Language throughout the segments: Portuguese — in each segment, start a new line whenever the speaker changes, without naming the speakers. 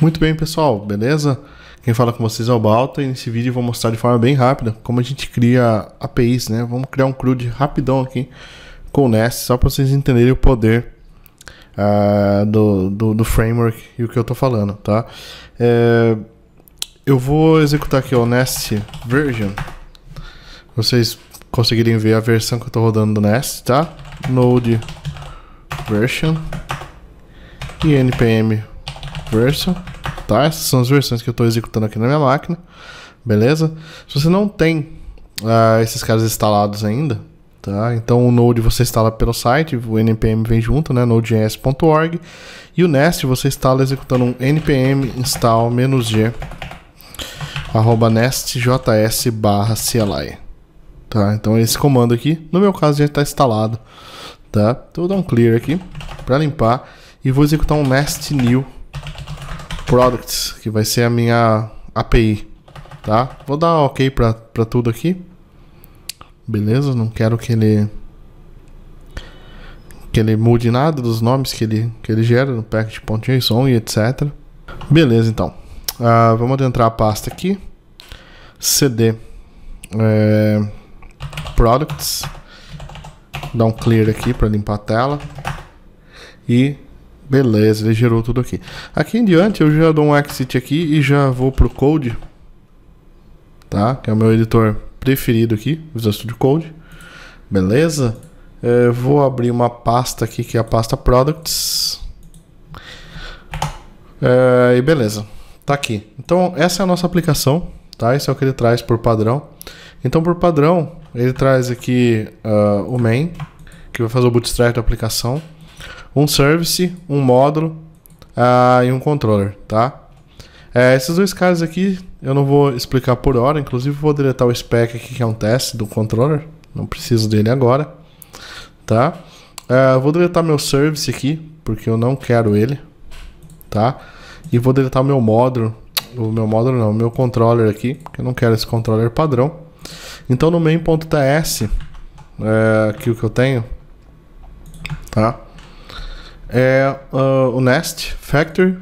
Muito bem, pessoal, beleza? Quem fala com vocês é o Balta e nesse vídeo eu vou mostrar de forma bem rápida como a gente cria APIs, né? Vamos criar um CRUD rapidão aqui com o Nest, só para vocês entenderem o poder uh, do, do, do, framework e o que eu tô falando, tá? É, eu vou executar aqui o Nest Version, vocês conseguirem ver a versão que eu tô rodando do Nest, tá? Node Version e npm version tá? Essas são as versões que eu estou executando aqui na minha máquina, beleza? Se você não tem uh, esses caras instalados ainda, tá? Então o Node você instala pelo site, o npm vem junto, né? nodejs.org e o Nest você instala executando um npm install "-g arroba nestjs barra CLI. Tá? Então esse comando aqui, no meu caso já está instalado, tá? Então vou dar um clear aqui para limpar e vou executar um nest new products, que vai ser a minha API, tá? Vou dar OK para tudo aqui. Beleza? Não quero que ele que ele mude nada dos nomes que ele, que ele gera no package.json e etc. Beleza, então. Uh, vamos adentrar a pasta aqui. cd é, products. Dar um clear aqui para limpar a tela. E Beleza, ele gerou tudo aqui. Aqui em diante eu já dou um exit aqui e já vou pro Code. Tá? Que é o meu editor preferido aqui, Visual Studio Code. Beleza? É, vou abrir uma pasta aqui que é a pasta Products. É, e beleza, tá aqui. Então essa é a nossa aplicação, tá? Esse é o que ele traz por padrão. Então por padrão ele traz aqui uh, o main, que vai fazer o bootstrap da aplicação um service, um módulo uh, e um controller, tá? É, esses dois casos aqui eu não vou explicar por hora, inclusive vou deletar o spec aqui que é um teste do controller, não preciso dele agora, tá? É, vou deletar meu service aqui, porque eu não quero ele, tá? E vou deletar o meu módulo, o meu módulo não, o meu controller aqui, porque eu não quero esse controller padrão. Então no main.ts, é, aqui o que eu tenho, tá? é uh, o Nest Factory,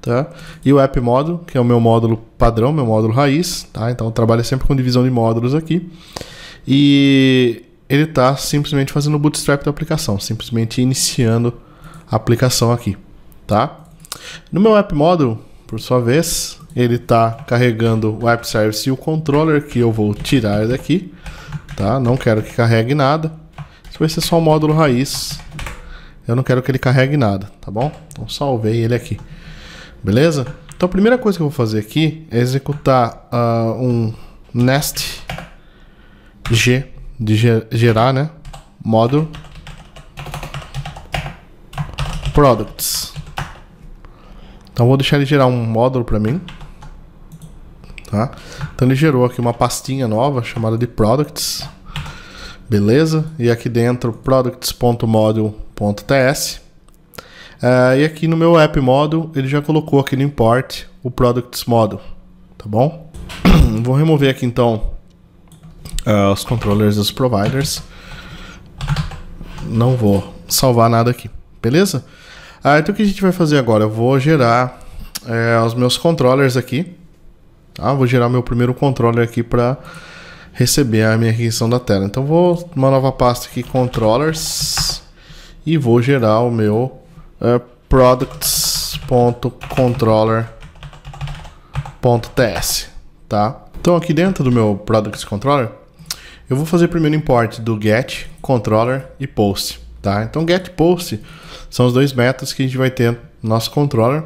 tá? E o App Module, que é o meu módulo padrão, meu módulo raiz, tá? Então eu trabalho sempre com divisão de módulos aqui. E ele está simplesmente fazendo o bootstrap da aplicação, simplesmente iniciando a aplicação aqui, tá? No meu App Module, por sua vez, ele está carregando o App Service e o controller que eu vou tirar daqui, tá? Não quero que carregue nada. Isso vai ser só o módulo raiz eu não quero que ele carregue nada, tá bom? Então salvei ele aqui. Beleza? Então a primeira coisa que eu vou fazer aqui é executar uh, um nest g de gerar, né? Módulo products. Então vou deixar ele gerar um módulo para mim. Tá? Então ele gerou aqui uma pastinha nova chamada de products. Beleza? E aqui dentro products.module.ts. Uh, e aqui no meu app module ele já colocou aqui no import o products module, tá bom? Vou remover aqui então uh, os controllers dos providers. Não vou salvar nada aqui, beleza? Uh, então o que a gente vai fazer agora? Eu vou gerar uh, os meus controllers aqui. Tá? Vou gerar meu primeiro controller aqui para receber a minha requisição da tela. Então vou uma nova pasta aqui controllers e vou gerar o meu uh, products.controller.ts, tá? Então aqui dentro do meu products controller, eu vou fazer primeiro import do get, controller e post, tá? Então get post são os dois métodos que a gente vai ter no nosso controller.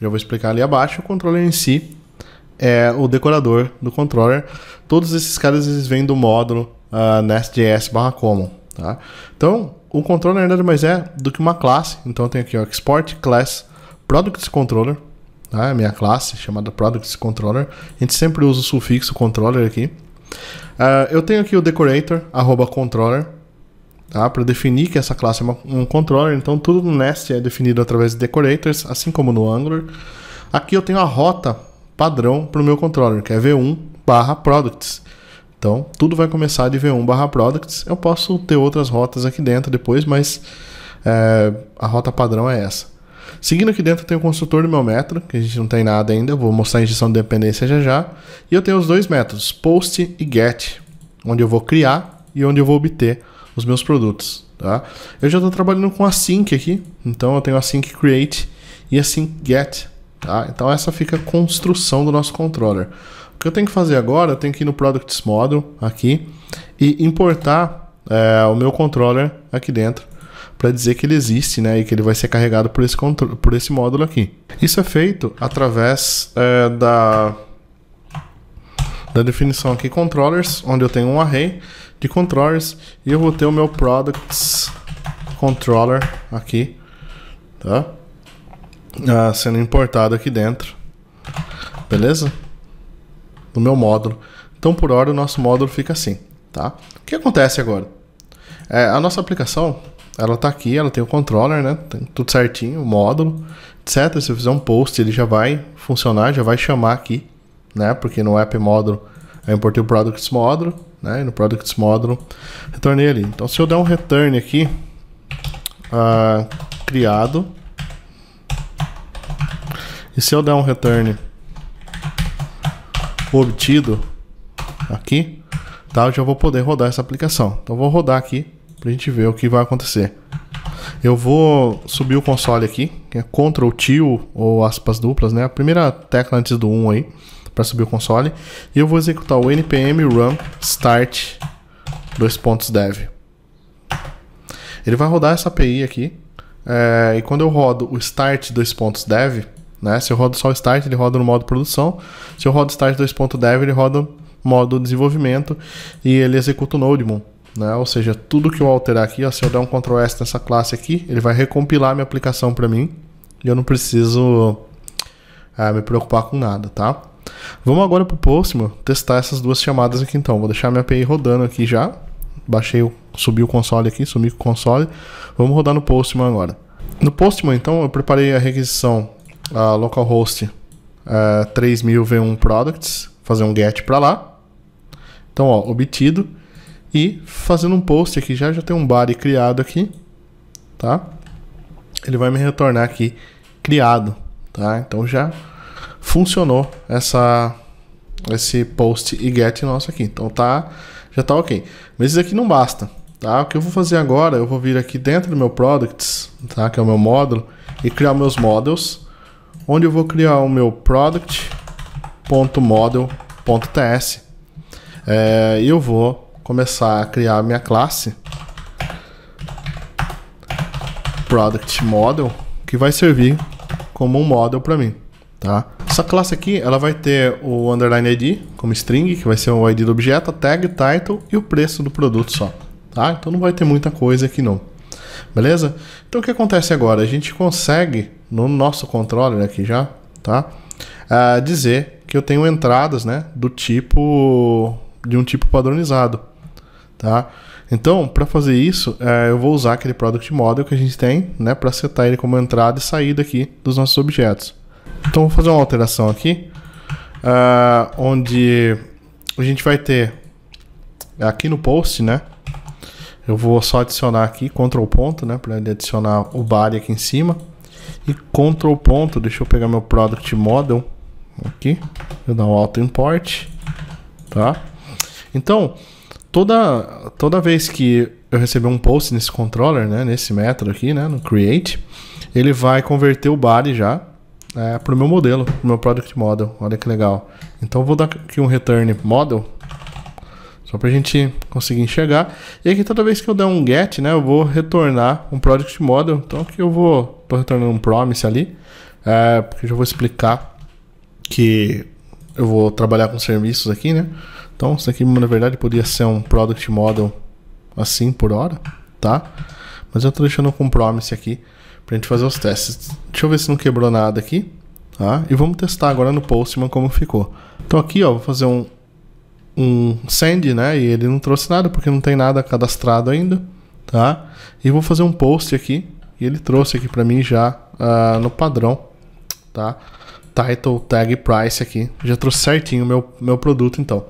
Já vou explicar ali abaixo. O controller em si é o decorador do controller. Todos esses caras eles vêm do módulo uh, nestjs common. Tá? Então, o controller nada mais é do que uma classe. Então, tenho aqui o export class products controller. Tá? É minha classe chamada products controller. A gente sempre usa o sufixo controller aqui. Uh, eu tenho aqui o decorator arroba controller tá? para definir que essa classe é uma, um controller. Então, tudo no Nest é definido através de decorators, assim como no Angular. Aqui eu tenho a rota padrão para o meu controller, que é V1 barra products. Então, tudo vai começar de V1 barra products. Eu posso ter outras rotas aqui dentro depois, mas é, a rota padrão é essa. Seguindo aqui dentro, tem o construtor do meu método, que a gente não tem nada ainda. vou mostrar a injeção de dependência já já. E eu tenho os dois métodos, post e get, onde eu vou criar e onde eu vou obter os meus produtos. Tá? Eu já estou trabalhando com async aqui, então eu tenho async create e async get. Tá? Então essa fica a construção do nosso controller. O que eu tenho que fazer agora, eu tenho que ir no Products Model aqui e importar é, o meu controller aqui dentro para dizer que ele existe né, e que ele vai ser carregado por esse, por esse módulo aqui. Isso é feito através é, da, da definição aqui controllers, onde eu tenho um array de controllers e eu vou ter o meu products controller aqui, tá? Ah, sendo importado aqui dentro, beleza? No meu módulo. Então, por hora, o nosso módulo fica assim, tá? O que acontece agora? É, a nossa aplicação, ela tá aqui, ela tem o controller, né? Tem tudo certinho, o módulo, etc. Se eu fizer um post, ele já vai funcionar, já vai chamar aqui, né? Porque no app módulo eu importei o products módulo, né? No products módulo retornei ali. Então, se eu der um return aqui, uh, criado, e se eu der um return obtido aqui, tá? Eu já vou poder rodar essa aplicação. Então, vou rodar aqui pra gente ver o que vai acontecer. Eu vou subir o console aqui, que é Ctrl Til ou aspas duplas, né? A primeira tecla antes do 1 aí, para subir o console. E eu vou executar o npm run start dois pontos dev. Ele vai rodar essa API aqui. É, e quando eu rodo o start dois pontos dev, né? Se eu rodo só o start, ele roda no modo produção. Se eu rodo start dois pontos dev, ele roda modo desenvolvimento e ele executa o nodemon né? Ou seja, tudo que eu alterar aqui, ó, se eu der um Ctrl S nessa classe aqui, ele vai recompilar minha aplicação para mim e eu não preciso é, me preocupar com nada, tá? Vamos agora para o Postman testar essas duas chamadas aqui então. Vou deixar minha API rodando aqui já. Baixei, o, subi o console aqui, subi o console. Vamos rodar no Postman agora. No Postman, então, eu preparei a requisição a localhost é, 3000 v1 products, fazer um get para lá. Então, ó, obtido. E fazendo um post aqui, já, já tem um body criado aqui, tá? Ele vai me retornar aqui criado, tá? Então já funcionou essa esse post e get nosso aqui. Então tá, já tá ok. Mas isso aqui não basta, tá? O que eu vou fazer agora, eu vou vir aqui dentro do meu products, tá? Que é o meu módulo e criar meus models, onde eu vou criar o meu product.model.ts. É, e eu vou começar a criar a minha classe product model que vai servir como um model para mim, tá? Essa classe aqui, ela vai ter o underline ID como string, que vai ser o ID do objeto, tag, title e o preço do produto só, tá? Então não vai ter muita coisa aqui não. Beleza? Então o que acontece agora? A gente consegue no nosso controller aqui já, tá? Uh, dizer que eu tenho entradas, né, do tipo de um tipo padronizado tá? Então, para fazer isso, é, eu vou usar aquele product model que a gente tem, né, para setar ele como entrada e saída aqui dos nossos objetos. Então, vou fazer uma alteração aqui, uh, onde a gente vai ter aqui no post, né? Eu vou só adicionar aqui Ctrl ponto, né, para ele adicionar o body aqui em cima e Ctrl ponto. Deixa eu pegar meu product model aqui, eu dar um auto import, tá? Então toda, toda vez que eu receber um post nesse controller, né, nesse método aqui, né, no create, ele vai converter o body já é, para o meu modelo, para o meu product model. Olha que legal. Então vou dar aqui um return model, só para a gente conseguir enxergar. E aqui toda vez que eu der um get, né, eu vou retornar um product model. Então aqui eu vou, tô retornando um promise ali, é, porque eu já vou explicar que eu vou trabalhar com serviços aqui, né? Então, isso aqui na verdade poderia ser um product model assim por hora, tá? Mas eu tô deixando com promise aqui pra gente fazer os testes. Deixa eu ver se não quebrou nada aqui, tá? E vamos testar agora no Postman como ficou. Então aqui, ó, vou fazer um um send, né? E ele não trouxe nada porque não tem nada cadastrado ainda, tá? E vou fazer um post aqui e ele trouxe aqui para mim já uh, no padrão, tá? Title, tag, price aqui. Já trouxe certinho o meu, meu produto então.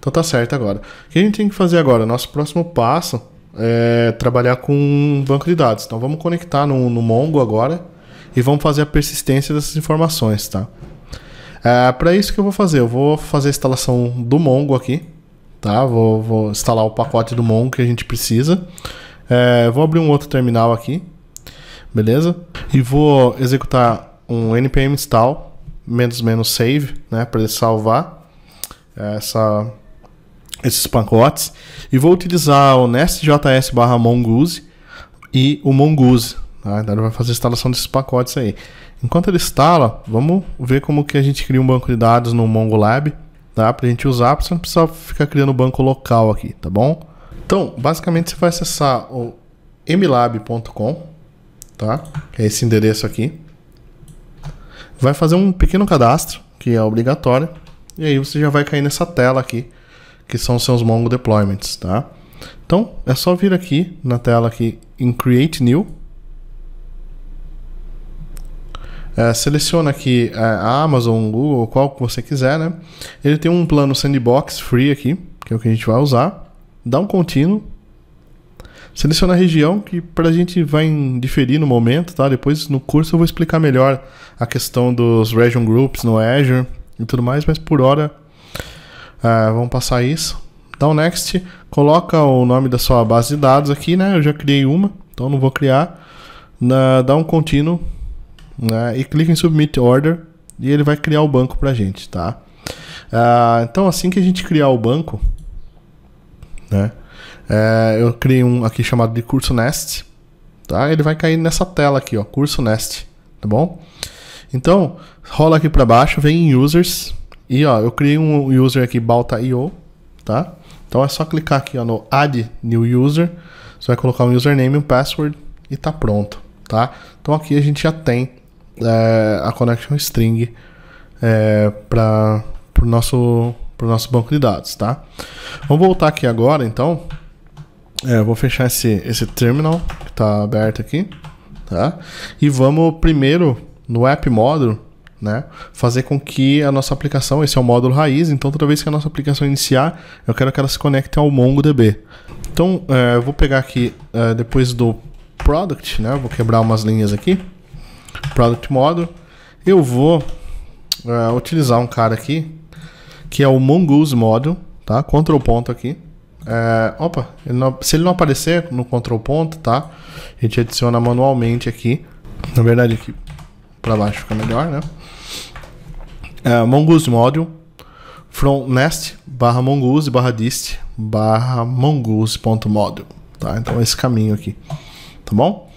Então tá certo agora. O que a gente tem que fazer agora? Nosso próximo passo é trabalhar com um banco de dados. Então vamos conectar no, no Mongo agora e vamos fazer a persistência dessas informações, tá? É, Para isso que eu vou fazer, eu vou fazer a instalação do Mongo aqui, tá? Vou, vou instalar o pacote do Mongo que a gente precisa. É, vou abrir um outro terminal aqui, beleza? E vou executar um npm install menos menos save, né, para ele salvar essa, esses pacotes. E vou utilizar o nestjs barra mongoose e o mongoose. Tá? Então ele vai fazer a instalação desses pacotes aí. Enquanto ele instala, vamos ver como que a gente cria um banco de dados no MongoLab, tá? Para a gente usar, para você não precisar ficar criando banco local aqui, tá bom? Então, basicamente você vai acessar o mlab.com, tá? Que é esse endereço aqui. Vai fazer um pequeno cadastro, que é obrigatório, e aí você já vai cair nessa tela aqui, que são seus Mongo deployments, tá? Então, é só vir aqui na tela aqui em Create New, É, seleciona aqui é, a Amazon, Google, qual que você quiser, né? Ele tem um plano sandbox free aqui, que é o que a gente vai usar. Dá um contínuo. Seleciona a região que pra gente vai diferir no momento, tá? Depois no curso eu vou explicar melhor a questão dos region groups no Azure e tudo mais, mas por hora é, vamos passar isso. Dá um next, coloca o nome da sua base de dados aqui, né? Eu já criei uma, então não vou criar. Na, dá um contínuo né, e clica em Submit Order e ele vai criar o banco para gente, tá? Ah, então, assim que a gente criar o banco, né, é, eu criei um aqui chamado de curso Nest, tá? Ele vai cair nessa tela aqui, ó, curso Nest, tá bom? Então, rola aqui para baixo, vem em Users e ó, eu criei um user aqui Balta.io, tá? Então é só clicar aqui ó, no Add New User, você vai colocar um username um password e tá pronto, tá? Então aqui a gente já tem é, a connection string é, para o nosso, nosso banco de dados, tá? Vamos voltar aqui agora, então. É, eu vou fechar esse, esse terminal que está aberto aqui, tá? E vamos primeiro no app módulo, né? Fazer com que a nossa aplicação, esse é o módulo raiz, então toda vez que a nossa aplicação iniciar, eu quero que ela se conecte ao MongoDB. Então, é, eu vou pegar aqui é, depois do product, né? vou quebrar umas linhas aqui. Product Model. Eu vou uh, utilizar um cara aqui, que é o Mongoose Model, tá? Control ponto aqui. É, opa, ele não, se ele não aparecer no control ponto, tá? A gente adiciona manualmente aqui. Na verdade, aqui para baixo fica melhor, né? É, mongoose module from nest barra mongoose barra dist barra mongoose.module, tá? Então esse caminho aqui, tá bom?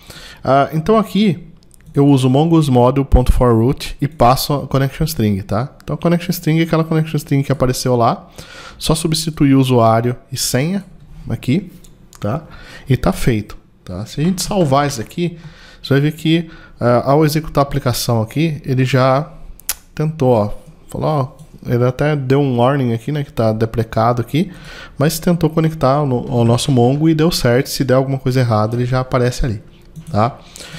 Uh, então aqui eu uso mongoose module.forRoot e passo a connection string, tá? Então a connection string é aquela connection string que apareceu lá, só substituir o usuário e senha aqui, tá? E tá feito, tá? Se a gente salvar isso aqui, você vai ver que uh, ao executar a aplicação aqui, ele já tentou, ó, falou, ó, ele até deu um warning aqui, né, que está deprecado aqui, mas tentou conectar no, ao nosso Mongo e deu certo. Se der alguma coisa errada, ele já aparece ali. Tá?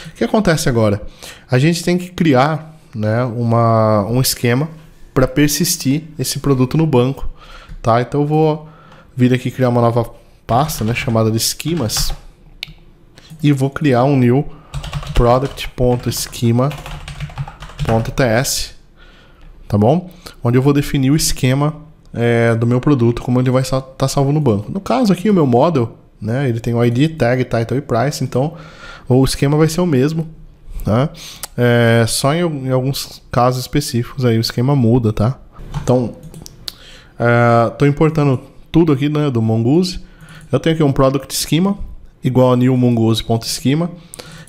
O que acontece agora? A gente tem que criar né, uma, um esquema para persistir esse produto no banco. Tá? Então eu vou vir aqui criar uma nova pasta né, chamada de esquemas e vou criar um new product.schema.ts tá bom? Onde eu vou definir o esquema é, do meu produto, como ele vai estar tá salvo no banco. No caso aqui, o meu model, né, ele tem o ID, tag, title e price, então o esquema vai ser o mesmo, tá? É, só em, em, alguns casos específicos aí o esquema muda, tá? Então, estou é, importando tudo aqui né, do Mongoose. Eu tenho aqui um product schema igual a new mongoose.schema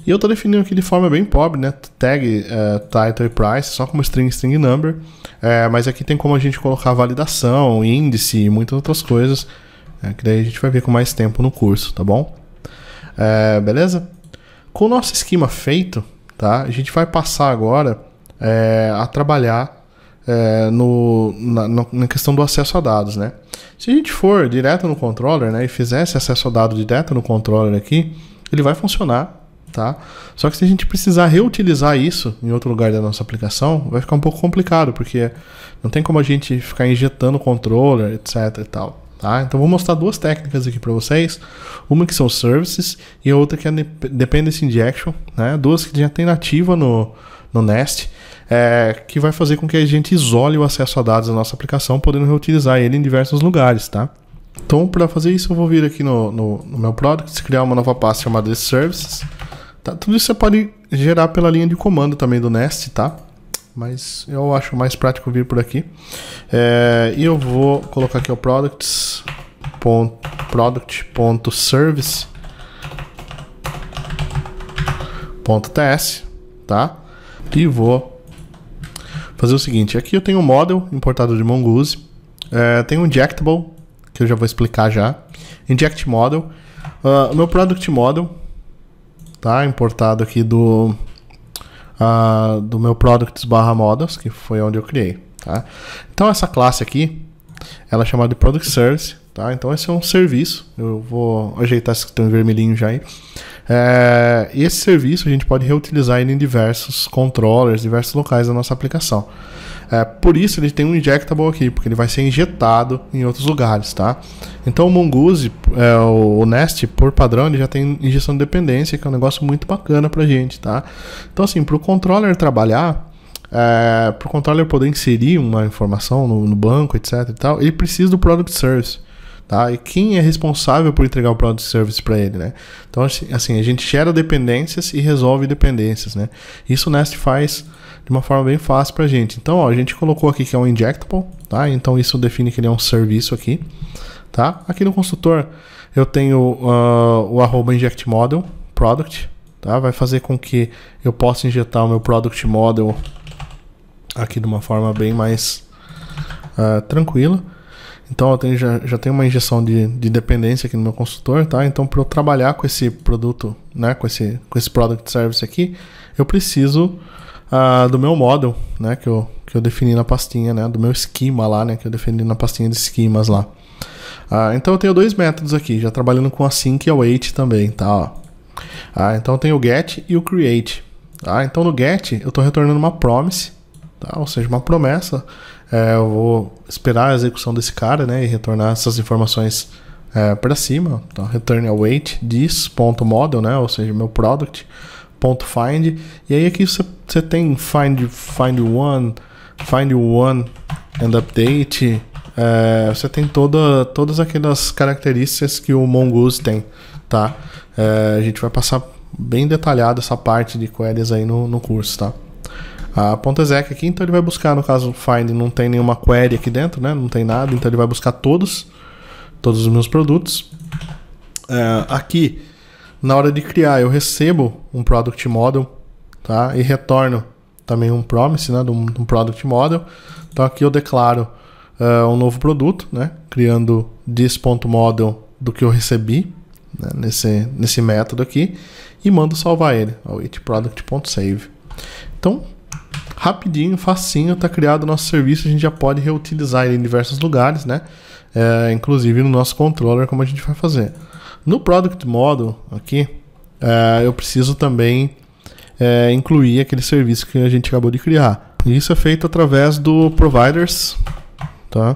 e eu estou definindo aqui de forma bem pobre, né? Tag, é, title e price, só como string, string number. É, mas aqui tem como a gente colocar validação, índice e muitas outras coisas. É, que daí a gente vai ver com mais tempo no curso, tá bom? É, beleza? Com o nosso esquema feito, tá? A gente vai passar agora a trabalhar no, na, na, questão do acesso a dados, né? Se a gente for direto no controller, né, e fizer esse acesso a dados direto no controller aqui, ele vai funcionar, tá? Só que se a gente precisar reutilizar isso em outro lugar da nossa aplicação, vai ficar um pouco complicado, porque não tem como a gente ficar injetando controller, etc e tal. Tá? Então vou mostrar duas técnicas aqui para vocês, uma que são services e a outra que é dependency injection, né? Duas que já tem nativa no, no Nest, é, que vai fazer com que a gente isole o acesso a dados da nossa aplicação, podendo reutilizar ele em diversos lugares, tá? Então, para fazer isso, eu vou vir aqui no, no, no meu product, criar uma nova pasta chamada services. Tá? Tudo isso você pode gerar pela linha de comando também do Nest, tá? Mas eu acho mais prático vir por aqui. É, e eu vou colocar aqui o products product.service.ts, tá? E vou fazer o seguinte: aqui eu tenho um model importado de Mongoose, é, tem um injectable que eu já vou explicar já. Inject Model. Uh, meu Product Model, tá? Importado aqui do, uh, do meu Products barra Models, que foi onde eu criei, tá? Então essa classe aqui, ela é chamada de Product Service, tá? Então esse é um serviço. Eu vou ajeitar esse que tem vermelhinho já aí. É, esse serviço a gente pode reutilizar ele em diversos controllers, diversos locais da nossa aplicação. É, por isso ele tem um injectable aqui, porque ele vai ser injetado em outros lugares, tá? Então o Mongoose, é, o Nest, por padrão, ele já tem injeção de dependência, que é um negócio muito bacana pra gente, tá? Então assim, para o controller trabalhar, é, para o controller poder inserir uma informação no, no, banco, etc e tal, ele precisa do Product Service. Tá? E quem é responsável por entregar o Product Service para ele, né? Então, assim, assim, a gente gera dependências e resolve dependências, né? Isso o Nest faz de uma forma bem fácil para a gente. Então, ó, a gente colocou aqui que é um injectable, tá? Então isso define que ele é um serviço aqui, tá? Aqui no construtor eu tenho uh, o arroba inject model product, tá? Vai fazer com que eu possa injetar o meu product model aqui de uma forma bem mais uh, tranquila. Então eu tenho, já, já tenho uma injeção de, de dependência aqui no meu construtor, tá? Então para eu trabalhar com esse produto, né, com esse, com esse product service aqui, eu preciso uh, do meu model, né, que eu, que eu defini na pastinha, né, do meu esquema lá, né, que eu defini na pastinha de esquemas lá. Uh, então eu tenho dois métodos aqui, já trabalhando com a sync e a wait também, tá? Uh, então eu tenho o get e o create. Tá? Então no get eu estou retornando uma promise, tá? ou seja, uma promessa. É, eu vou esperar a execução desse cara né, e retornar essas informações é, para cima. Então return await this.model, né, ou seja, meu product ponto find e aí aqui você, você tem find find one find one and update é, você tem toda, todas aquelas características que o Mongoose tem tá? É, a gente vai passar bem detalhado essa parte de queries aí no, no curso tá? A ponta .exec aqui então ele vai buscar no caso find não tem nenhuma query aqui dentro né? Não tem nada então ele vai buscar todos todos os meus produtos. É, aqui na hora de criar, eu recebo um product model, tá? E retorno também um promise, né? De um, de um product model. Então aqui eu declaro uh, um novo produto, né? Criando this.model do que eu recebi né? nesse, nesse método aqui e mando salvar ele ao itproduct.save. Então, rapidinho, facinho, está criado o nosso serviço, a gente já pode reutilizar ele em diversos lugares, né? É, inclusive no nosso controller, como a gente vai fazer. No Product Model aqui, é, eu preciso também é, incluir aquele serviço que a gente acabou de criar. Isso é feito através do Providers, tá?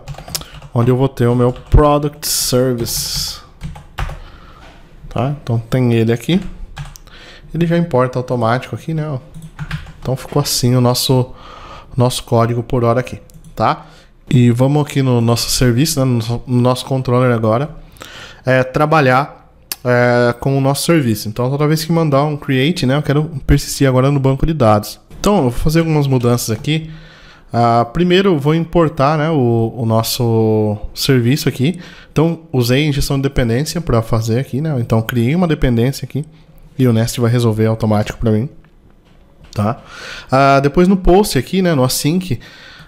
onde eu vou ter o meu Product Service. Tá? Então tem ele aqui. Ele já importa automático aqui, né? Então ficou assim o nosso, nosso código por hora aqui, tá? E vamos aqui no nosso serviço, né? no nosso controller agora, é, trabalhar é, com o nosso serviço. Então, toda vez que mandar um create, né, eu quero persistir agora no banco de dados. Então, eu vou fazer algumas mudanças aqui. Uh, primeiro, vou importar né, o, o, nosso serviço aqui. Então, usei injeção de dependência para fazer aqui. Né? Então, criei uma dependência aqui e o Nest vai resolver automático para mim. Tá? Uh, depois, no post aqui, né, no async,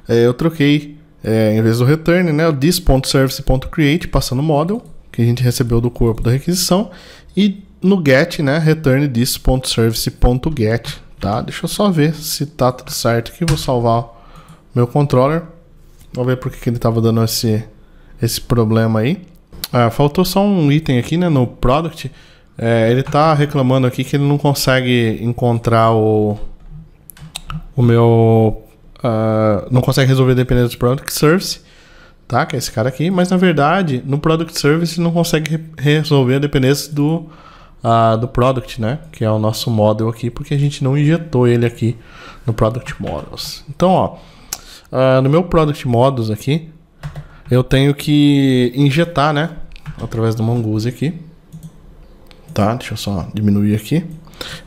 eh, eu troquei, eh, em vez do return, né, o this.service.create, passando model que a gente recebeu do corpo da requisição e no get, né, return this.service.get, tá? Deixa eu só ver se tá tudo certo aqui, vou salvar meu controller. Vamos ver por que ele estava dando esse, esse problema aí. Ah, faltou só um item aqui, né, no product, É, ele tá reclamando aqui que ele não consegue encontrar o, o meu. Uh, não consegue resolver a dependência do Product Service, tá? Que é esse cara aqui, mas na verdade, no Product Service não consegue re resolver a dependência do, uh, do Product, né? Que é o nosso model aqui, porque a gente não injetou ele aqui no Product Models. Então, ó, uh, no meu Product Models aqui, eu tenho que injetar, né? Através do Mongoose aqui. Tá? Deixa eu só diminuir aqui.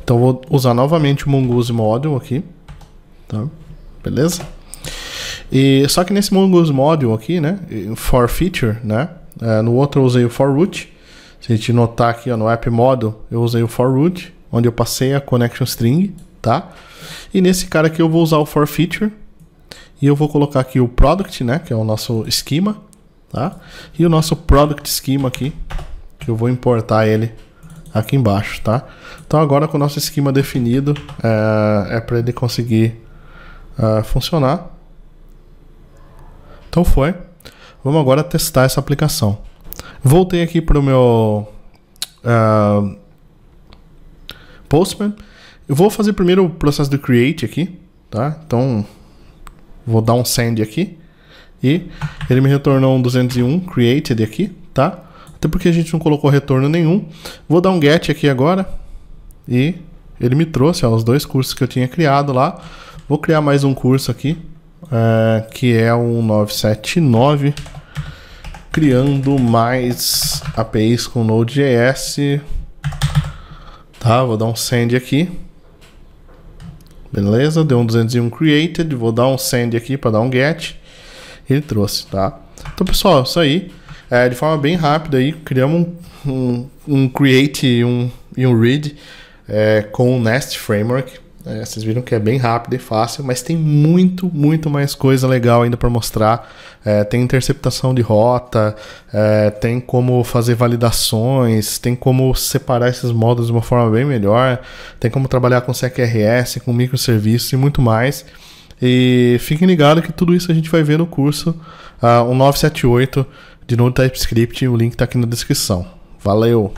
Então, vou usar novamente o Mongoose Model aqui. Tá? Beleza? E, só que nesse Mongoose Model aqui, né? For Feature, né? É, no outro eu usei o For Root. Se a gente notar aqui ó, no App Model, eu usei o For Root, onde eu passei a Connection String, tá? E nesse cara aqui eu vou usar o For Feature. E eu vou colocar aqui o Product, né? Que é o nosso esquema, tá? E o nosso Product Schema aqui, que eu vou importar ele aqui embaixo, tá? Então agora com o nosso esquema definido, é, é para ele conseguir uh, funcionar. Então foi. Vamos agora testar essa aplicação. Voltei aqui para o meu uh, Postman. Eu vou fazer primeiro o processo de create aqui, tá? Então vou dar um send aqui e ele me retornou um 201 created aqui, tá? Até porque a gente não colocou retorno nenhum. Vou dar um get aqui agora e ele me trouxe ó, os dois cursos que eu tinha criado lá. Vou criar mais um curso aqui, é, que é o 979, criando mais APIs com Node.js. Tá, vou dar um send aqui. Beleza, deu um 201 created, vou dar um send aqui para dar um get. Ele trouxe, tá? Então, pessoal, isso aí. É, de forma bem rápida aí, criamos um, um, um create e um, um read é, com o Nest Framework. É, vocês viram que é bem rápido e fácil, mas tem muito, muito mais coisa legal ainda para mostrar. É, tem interceptação de rota, é, tem como fazer validações, tem como separar esses módulos de uma forma bem melhor, tem como trabalhar com CQRS, com microserviços e muito mais. E fiquem ligados que tudo isso a gente vai ver no curso uh, o 978 de Node TypeScript. O link está aqui na descrição. Valeu!